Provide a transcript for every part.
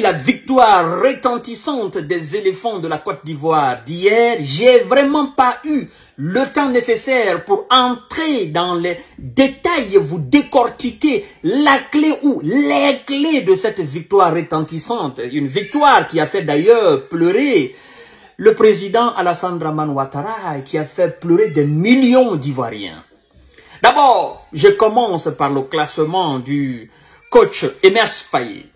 La victoire retentissante des éléphants de la Côte d'Ivoire d'hier, j'ai vraiment pas eu le temps nécessaire pour entrer dans les détails et vous décortiquer la clé ou les clés de cette victoire retentissante. Une victoire qui a fait d'ailleurs pleurer le président Alassane Draman Ouattara et qui a fait pleurer des millions d'Ivoiriens. D'abord, je commence par le classement du coach Emers Faye.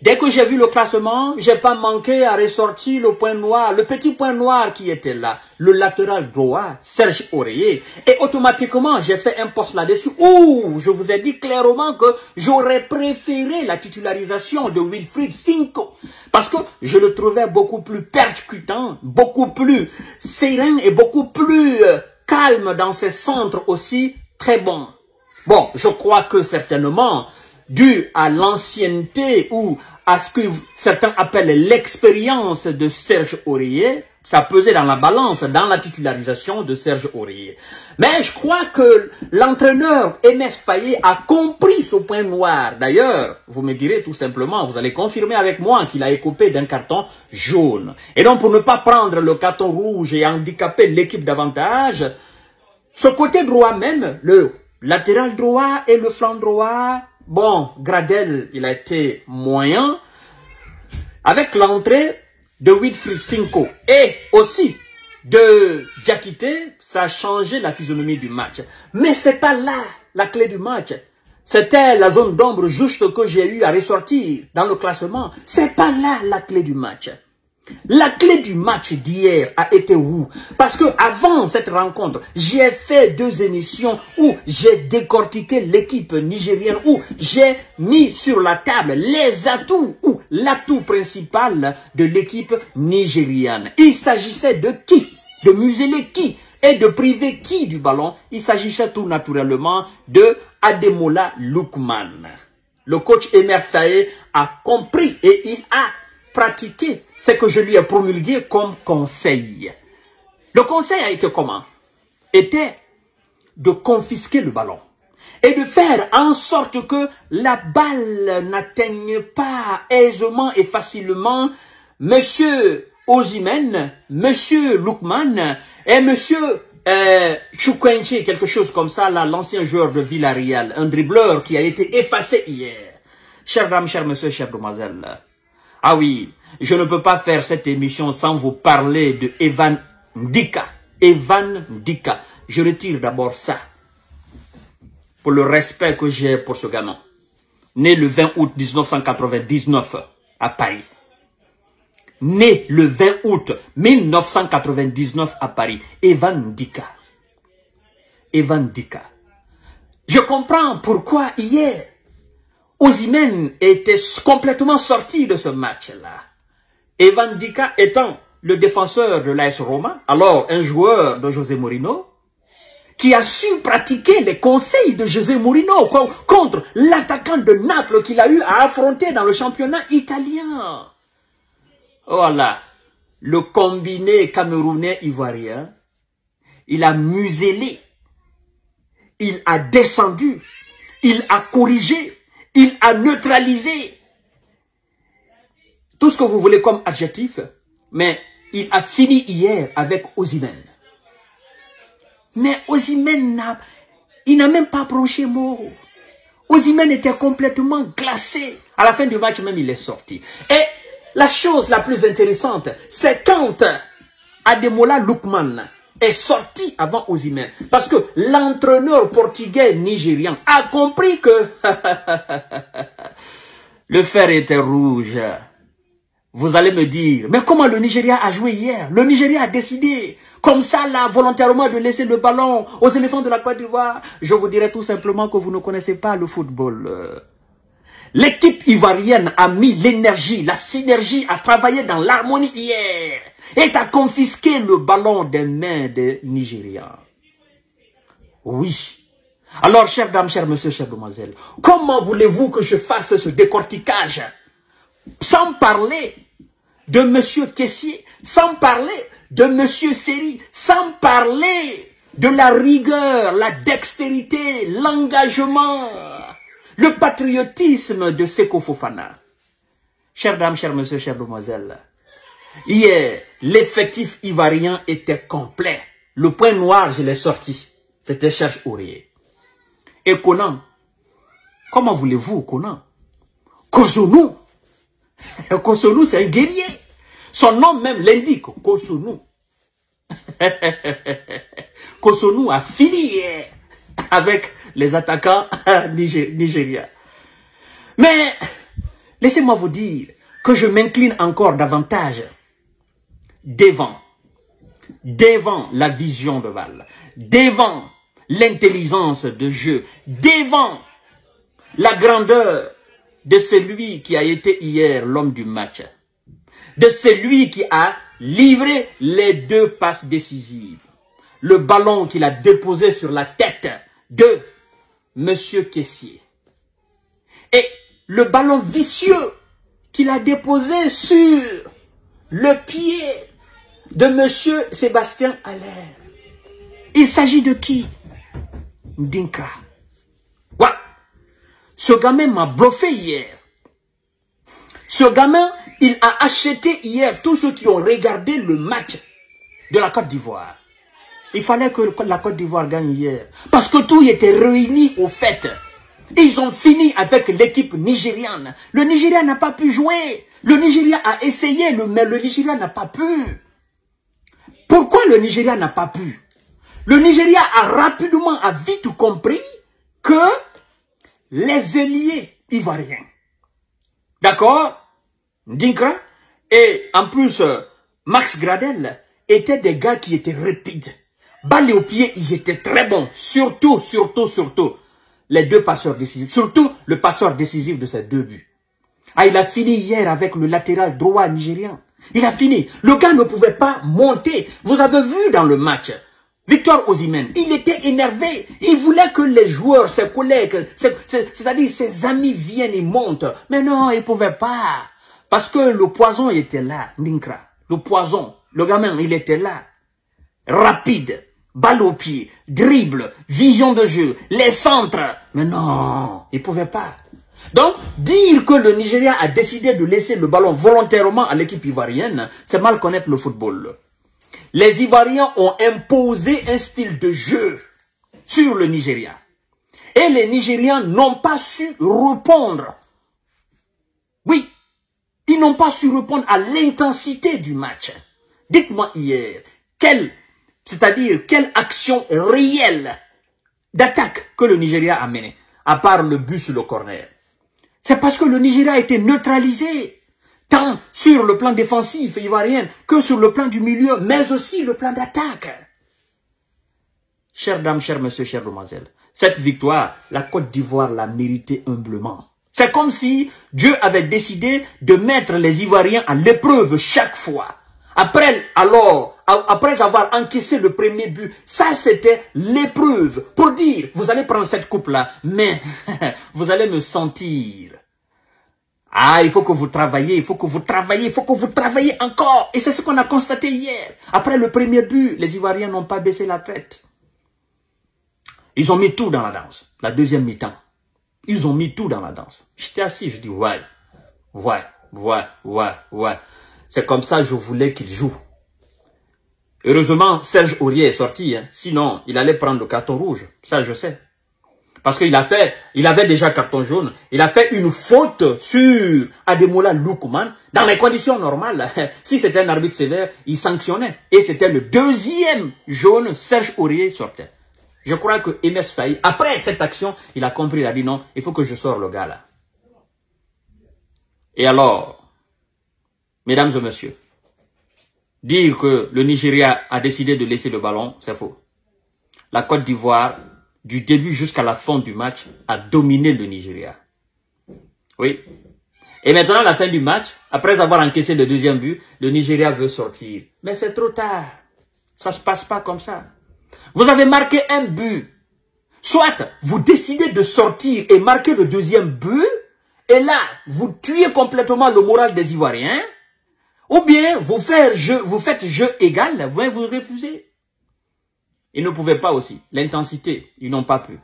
Dès que j'ai vu le classement, j'ai pas manqué à ressortir le point noir, le petit point noir qui était là, le latéral droit, Serge Aurier. Et automatiquement, j'ai fait un poste là-dessus où je vous ai dit clairement que j'aurais préféré la titularisation de Wilfried Cinco. Parce que je le trouvais beaucoup plus percutant, beaucoup plus serein et beaucoup plus euh, calme dans ses centres aussi très bons. Bon, je crois que certainement, dû à l'ancienneté ou à ce que certains appellent l'expérience de Serge Aurier, ça pesait dans la balance, dans la titularisation de Serge Aurier. Mais je crois que l'entraîneur MS Fayet a compris ce point noir. D'ailleurs, vous me direz tout simplement, vous allez confirmer avec moi qu'il a écopé d'un carton jaune. Et donc, pour ne pas prendre le carton rouge et handicaper l'équipe davantage, ce côté droit même, le latéral droit et le flanc droit, Bon, Gradel, il a été moyen. Avec l'entrée de Wilfried Cinco et aussi de Diakité, ça a changé la physionomie du match. Mais c'est pas là la clé du match. C'était la zone d'ombre juste que j'ai eu à ressortir dans le classement. C'est pas là la clé du match. La clé du match d'hier a été où? Parce que avant cette rencontre, j'ai fait deux émissions où j'ai décortiqué l'équipe nigérienne, où j'ai mis sur la table les atouts ou l'atout principal de l'équipe nigériane. Il s'agissait de qui? De museler qui? Et de priver qui du ballon? Il s'agissait tout naturellement de Ademola Lukman. Le coach Emer Faye a compris et il a pratiqué ce que je lui ai promulgué comme conseil. Le conseil a été comment? Était de confisquer le ballon et de faire en sorte que la balle n'atteigne pas aisément et facilement Monsieur Ozimen, Monsieur Lukman et Monsieur euh, quelque chose comme ça, l'ancien joueur de Villarreal, un dribbleur qui a été effacé hier. Chers dames, chers messieurs, chers demoiselles, ah oui, je ne peux pas faire cette émission sans vous parler de Evan Dika. Evan Dika. Je retire d'abord ça. Pour le respect que j'ai pour ce gamin. Né le 20 août 1999 à Paris. Né le 20 août 1999 à Paris. Evan Dika. Evan Dika. Je comprends pourquoi hier, Ozymen était complètement sorti de ce match-là. Evan Dika étant le défenseur de l'AS Roma, alors un joueur de José Mourinho, qui a su pratiquer les conseils de José Mourinho contre l'attaquant de Naples qu'il a eu à affronter dans le championnat italien. Voilà, le combiné camerounais ivoirien, il a muselé, il a descendu, il a corrigé, il a neutralisé tout ce que vous voulez comme adjectif, mais il a fini hier avec Ozimen. Mais Ozimen n'a, il n'a même pas branché mot. Ozimen était complètement glacé. À la fin du match même, il est sorti. Et la chose la plus intéressante, c'est quand Ademola Lukman est sorti avant Ozimen. Parce que l'entraîneur portugais nigérian a compris que le fer était rouge. Vous allez me dire, mais comment le Nigeria a joué hier? Le Nigeria a décidé, comme ça là, volontairement de laisser le ballon aux éléphants de la Côte d'Ivoire. Je vous dirais tout simplement que vous ne connaissez pas le football. L'équipe ivoirienne a mis l'énergie, la synergie à travailler dans l'harmonie hier et a confisqué le ballon des mains des Nigériens. Oui. Alors, chères dames, chers messieurs, chères demoiselles, comment voulez-vous que je fasse ce décortiquage sans parler de Monsieur Kessier, sans parler de Monsieur Seri, sans parler de la rigueur, la dextérité, l'engagement, le patriotisme de Seko Fofana. Chers dames, chers messieurs, chères demoiselles, hier, l'effectif ivoirien était complet. Le point noir, je l'ai sorti. C'était Cherche Aurier. Et Conan, comment voulez-vous, Conan Kosonou. Kosonou, c'est un guerrier. Son nom même l'indique, Kosonou. Kosonou a fini avec les attaquants nigériens. Mais laissez-moi vous dire que je m'incline encore davantage devant, devant la vision de Val, devant l'intelligence de jeu, devant la grandeur de celui qui a été hier l'homme du match, de celui qui a livré les deux passes décisives, le ballon qu'il a déposé sur la tête de Monsieur Caissier. Et le ballon vicieux qu'il a déposé sur le pied de Monsieur Sébastien Allaire. Il s'agit de qui Dinka. Ce gamin m'a bluffé hier. Ce gamin, il a acheté hier tous ceux qui ont regardé le match de la Côte d'Ivoire. Il fallait que la Côte d'Ivoire gagne hier. Parce que tout était réuni au fait. Ils ont fini avec l'équipe nigériane. Le Nigeria n'a pas pu jouer. Le Nigeria a essayé, mais le Nigeria n'a pas pu. Pourquoi le Nigeria n'a pas pu? Le Nigeria a rapidement, a vite compris que les ailiers ivoiriens, d'accord? Dinkra? Et en plus Max Gradel étaient des gars qui étaient rapides. Balle au pied, ils étaient très bons. Surtout, surtout, surtout, les deux passeurs décisifs. Surtout le passeur décisif de ces deux buts. Ah, il a fini hier avec le latéral droit nigérien. Il a fini. Le gars ne pouvait pas monter. Vous avez vu dans le match. Victor Osimhen, il était énervé. Il voulait que les joueurs, ses collègues, c'est-à-dire ses amis viennent et montent. Mais non, il pouvait pas. Parce que le poison était là, Ninkra. Le poison, le gamin, il était là. Rapide balle au pied, dribble, vision de jeu, les centres. Mais non, il pouvait pas. Donc, dire que le Nigeria a décidé de laisser le ballon volontairement à l'équipe ivoirienne, c'est mal connaître le football. Les Ivoiriens ont imposé un style de jeu sur le Nigeria. Et les Nigériens n'ont pas su répondre. Oui, ils n'ont pas su répondre à l'intensité du match. Dites-moi hier, quel c'est-à-dire, quelle action réelle d'attaque que le Nigeria a menée, à part le but sur le corner. C'est parce que le Nigeria a été neutralisé, tant sur le plan défensif ivoirien que sur le plan du milieu, mais aussi le plan d'attaque. Chères dames, chers messieurs, chères demoiselles, cette victoire, la Côte d'Ivoire l'a méritée humblement. C'est comme si Dieu avait décidé de mettre les Ivoiriens à l'épreuve chaque fois. Après, alors, après avoir encaissé le premier but, ça c'était l'épreuve pour dire, vous allez prendre cette coupe-là, mais vous allez me sentir. Ah, il faut que vous travaillez, il faut que vous travaillez, il faut que vous travaillez encore. Et c'est ce qu'on a constaté hier. Après le premier but, les Ivoiriens n'ont pas baissé la tête. Ils ont mis tout dans la danse, la deuxième mi-temps. Ils ont mis tout dans la danse. J'étais assis, je dis, ouais, ouais, ouais, ouais, ouais. C'est comme ça je voulais qu'il joue. Heureusement, Serge Aurier est sorti. Hein. Sinon, il allait prendre le carton rouge. Ça, je sais. Parce qu'il a fait, il avait déjà carton jaune. Il a fait une faute sur Ademola Loukouman. Dans les conditions normales, si c'était un arbitre sévère, il sanctionnait. Et c'était le deuxième jaune, Serge Aurier sortait. Je crois que Enes Faye, après cette action, il a compris, il a dit non, il faut que je sors le gars là. Et alors, Mesdames et messieurs, dire que le Nigeria a décidé de laisser le ballon, c'est faux. La Côte d'Ivoire, du début jusqu'à la fin du match, a dominé le Nigeria. Oui. Et maintenant, à la fin du match, après avoir encaissé le deuxième but, le Nigeria veut sortir. Mais c'est trop tard. Ça se passe pas comme ça. Vous avez marqué un but. Soit vous décidez de sortir et marquer le deuxième but, et là, vous tuez complètement le moral des Ivoiriens, ou bien vous faites jeu, égal, vous, vous refusez. Ils ne pouvaient pas aussi. L'intensité, ils n'ont pas pu.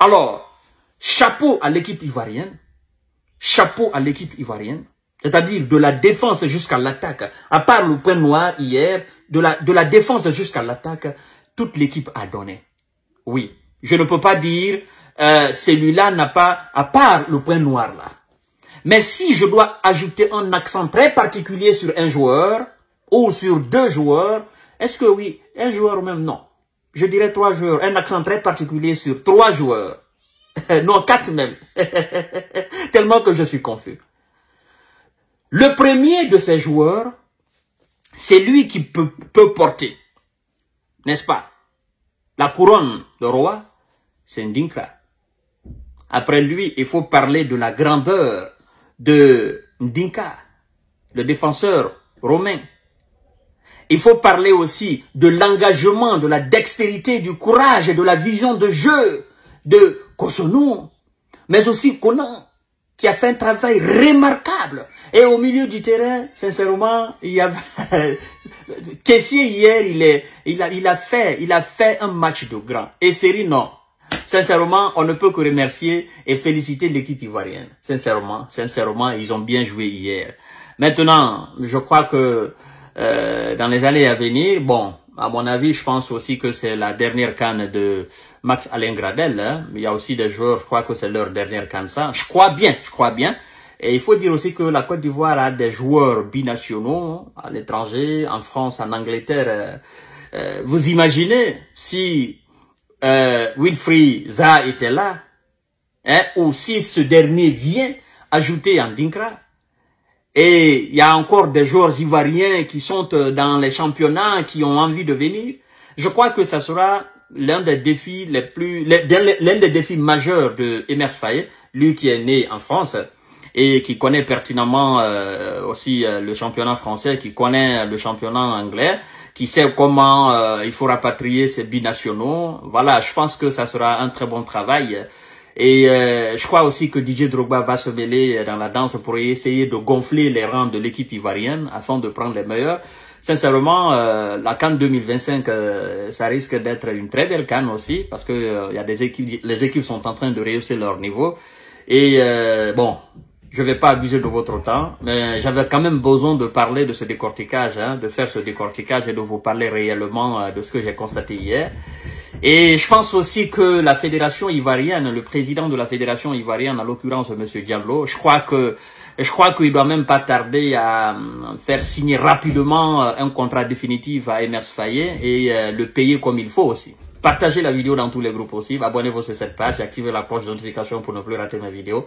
Alors, chapeau à l'équipe ivoirienne. Chapeau à l'équipe ivoirienne. c'est-à-dire de la défense jusqu'à l'attaque, à part le point noir hier, de la, de la défense jusqu'à l'attaque, toute l'équipe a donné. Oui, je ne peux pas dire euh, celui-là n'a pas, à part le point noir là. Mais si je dois ajouter un accent très particulier sur un joueur, ou sur deux joueurs, est-ce que oui, un joueur même non. Je dirais trois joueurs, un accent très particulier sur trois joueurs. non, quatre même. Tellement que je suis confus. Le premier de ces joueurs, c'est lui qui peut, peut porter, n'est-ce pas? La couronne, le roi, c'est Ndinkra. Après lui, il faut parler de la grandeur de Ndinka, le défenseur romain. Il faut parler aussi de l'engagement, de la dextérité, du courage et de la vision de jeu de Kosonou, mais aussi Conan, qui a fait un travail remarquable. Et au milieu du terrain, sincèrement, il y avait... Kessier hier, il, a fait un match de grand. Et Série, non. Sincèrement, on ne peut que remercier et féliciter l'équipe ivoirienne. Sincèrement, sincèrement, ils ont bien joué hier. Maintenant, je crois que euh, dans les années à venir, bon, à mon avis, je pense aussi que c'est la dernière canne de Max Alain Gradel. Hein. Il y a aussi des joueurs, je crois que c'est leur dernière canne ça. Je crois bien, je crois bien. Et il faut dire aussi que la Côte d'Ivoire a des joueurs binationaux à l'étranger, en France, en Angleterre. Euh, euh, vous imaginez si euh, Wilfried Zaha était là, hein, ou si ce dernier vient ajouter en Dinkra, et il y a encore des joueurs ivoiriens qui sont euh, dans les championnats, qui ont envie de venir, je crois que ça sera l'un des défis les plus, l'un des défis majeurs de Emer Faye, lui qui est né en France et qui connaît pertinemment euh, aussi euh, le championnat français, qui connaît le championnat anglais qui sait comment il faut rapatrier ces binationaux. Voilà, je pense que ça sera un très bon travail. Et euh, je crois aussi que DJ Drogba va se mêler dans la danse pour essayer de gonfler les rangs de l'équipe ivoirienne afin de prendre les meilleurs. Sincèrement, euh, la Cannes 2025, ça risque d'être une très belle Cannes aussi parce que il y a des équipes, les équipes sont en train de rehausser leur niveau. Et bon, je vais pas abuser de votre temps, mais j'avais quand même besoin de parler de ce décortiquage, hein, de faire ce décortiquage et de vous parler réellement euh, de ce que j'ai constaté hier. Et je pense aussi que la fédération ivoirienne, le président de la fédération ivoirienne, en l'occurrence Monsieur Diablo, je crois que je crois qu'il doit même pas tarder à euh, faire signer rapidement euh, un contrat définitif à Emers Fayet et le payer comme il faut aussi. Partagez la vidéo dans tous les groupes possibles, abonnez-vous sur cette page, activez la cloche de notification pour ne plus rater mes vidéos.